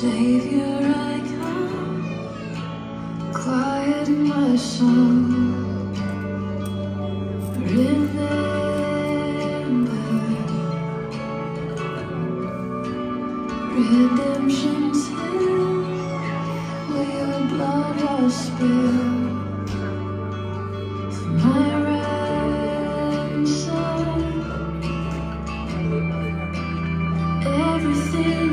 Savior, I come, quiet my soul. Remember, redemption hill, where your blood was spilled for my ransom. Everything.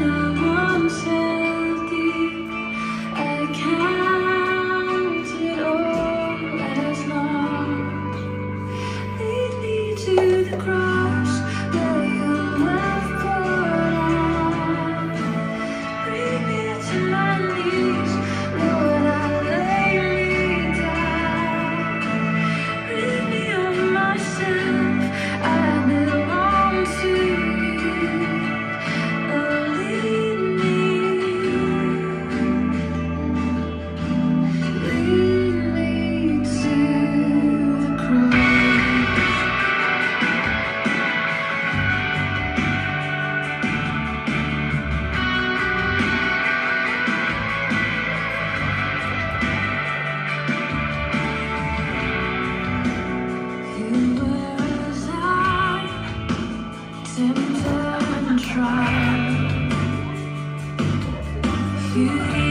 you.